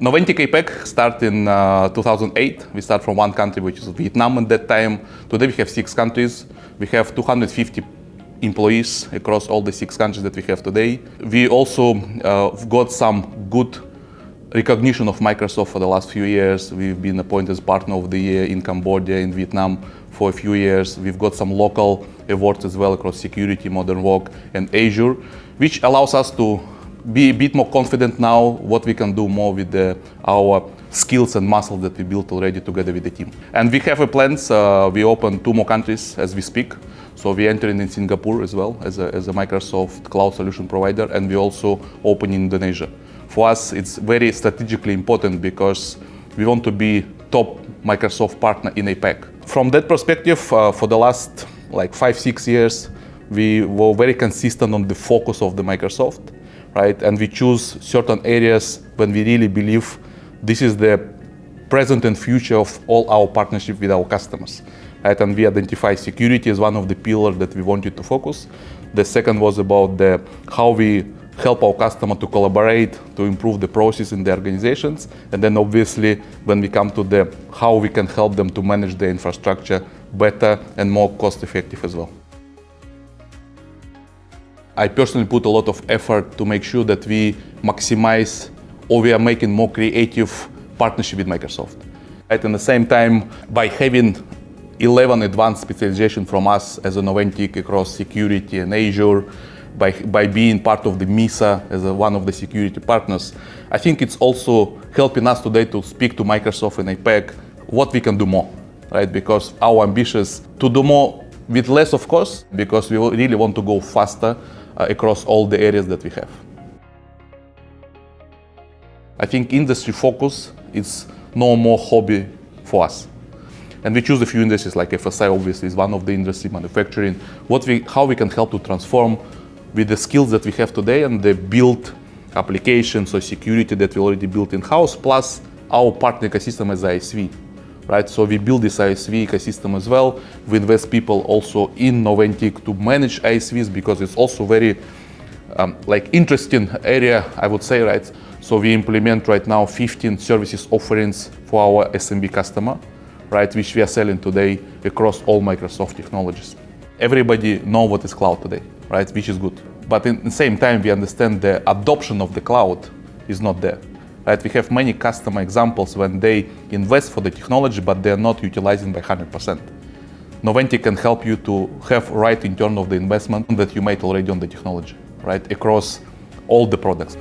Noventiq APAC started in uh, 2008. We start from one country, which is Vietnam at that time. Today we have six countries. We have 250 employees across all the six countries that we have today. We also uh, got some good recognition of Microsoft for the last few years. We've been appointed as partner of the year in Cambodia, in Vietnam for a few years. We've got some local awards as well across security, modern work, and Azure, which allows us to be a bit more confident now what we can do more with the, our skills and muscle that we built already together with the team. And we have a plans. Uh, we open two more countries as we speak. So we entering in Singapore as well as a, as a Microsoft cloud solution provider, and we also open in Indonesia. For us, it's very strategically important because we want to be top Microsoft partner in APAC. From that perspective, uh, for the last like five, six years, we were very consistent on the focus of the Microsoft, right? And we choose certain areas when we really believe this is the present and future of all our partnership with our customers. Right? And we identify security as one of the pillars that we wanted to focus. The second was about the how we help our customer to collaborate, to improve the process in the organizations. And then obviously when we come to the how we can help them to manage the infrastructure better and more cost effective as well. I personally put a lot of effort to make sure that we maximize or we are making more creative partnership with Microsoft. At the same time, by having 11 advanced specialization from us as a Noventiq across security and Azure, by, by being part of the MISA as a, one of the security partners, I think it's also helping us today to speak to Microsoft and APAC what we can do more, right? Because our ambition to do more with less, of course, because we really want to go faster uh, across all the areas that we have. I think industry focus is no more hobby for us. And we choose a few industries like FSI obviously is one of the industry, manufacturing, what we, how we can help to transform with the skills that we have today and the built applications or security that we already built in-house, plus our partner ecosystem as ISV, right? So we build this ISV ecosystem as well. We invest people also in Noventiq to manage ISVs because it's also very um, like interesting area, I would say, right? So we implement right now 15 services offerings for our SMB customer, right? Which we are selling today across all Microsoft technologies. Everybody know what is cloud today, right? Which is good. But in the same time, we understand the adoption of the cloud is not there. Right? We have many customer examples when they invest for the technology, but they are not utilizing by 100%. Noventiq can help you to have right return of the investment that you made already on the technology, right? Across all the products.